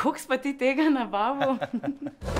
Koliko pa ti tega nabavil?